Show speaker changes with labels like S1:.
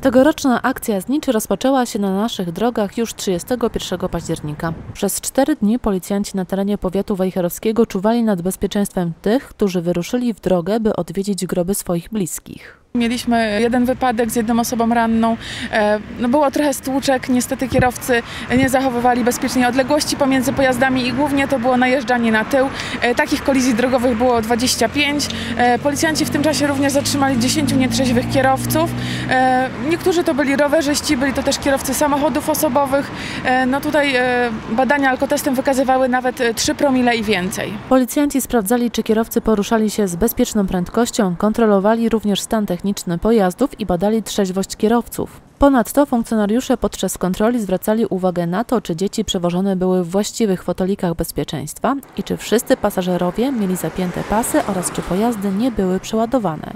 S1: Tegoroczna akcja zniczy rozpoczęła się na naszych drogach już 31 października. Przez cztery dni policjanci na terenie powiatu wejherowskiego czuwali nad bezpieczeństwem tych, którzy wyruszyli w drogę, by odwiedzić groby swoich bliskich.
S2: Mieliśmy jeden wypadek z jedną osobą ranną. E, No było trochę stłuczek, niestety kierowcy nie zachowywali bezpiecznej odległości pomiędzy pojazdami i głównie to było najeżdżanie na tył. E, Takich kolizji drogowych było 25. E, Policjanci w tym czasie również zatrzymali 10 nietrzeźwych kierowców. E, Niektórzy to byli rowerzyści, byli to też kierowcy samochodów osobowych. E, No tutaj e, badania alkotestem wykazywały nawet e, 3 promile i więcej.
S1: Policjanci sprawdzali, czy kierowcy poruszali się z bezpieczną prędkością, kontrolowali również stan techniczny pojazdów i badali trzeźwość kierowców. Ponadto funkcjonariusze podczas kontroli zwracali uwagę na to, czy dzieci przewożone były w właściwych fotelikach bezpieczeństwa i czy wszyscy pasażerowie mieli zapięte pasy oraz czy pojazdy nie były przeładowane.